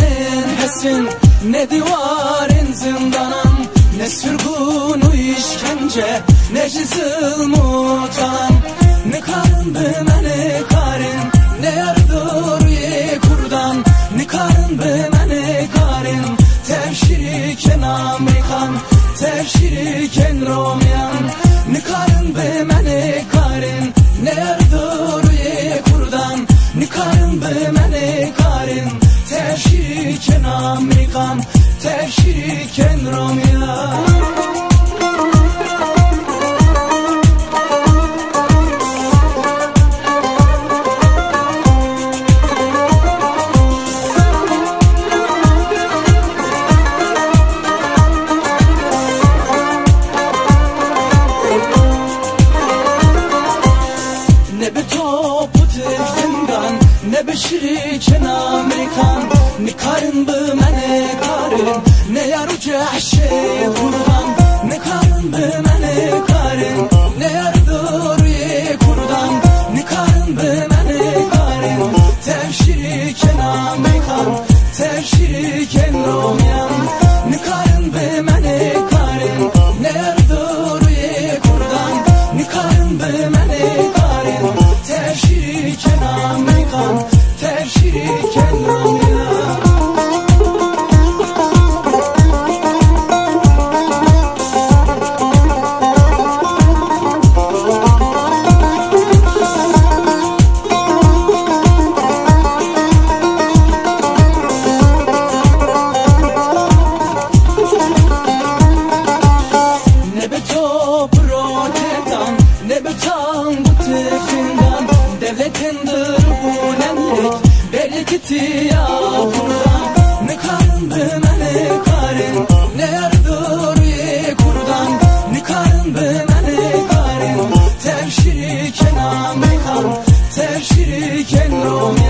senin hesin Ne divarın zindanam Ne sürgunu işkence Ne cızıl mutalam Ne karındı beni karın Ne yardır ye kurdan? Ne karın karındı beni karın Tevşiriken Amerikan Tevşiriken Romyan Ne karındı beni Amerikan Tevşiriken Romyan tifimden Ne bir şiriken Amerikan Ne karın bu mene karın? Ne yaru cahşe kurban Ne karın bu mene karın? Ne yardır ye kurdan Ne karın bu mene karın? Tevşiriken Bir tango tefinden Devletindir bu nemlik. Bereketi yapılan Ne karın be mene karın. Ne yardır ye kurdan Ne karın be mene karın. Tevşiriken Amerikan Tevşiriken Romyan Ne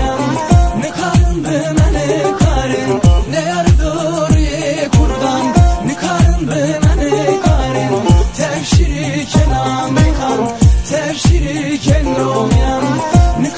Tevşiriken Romyan Ne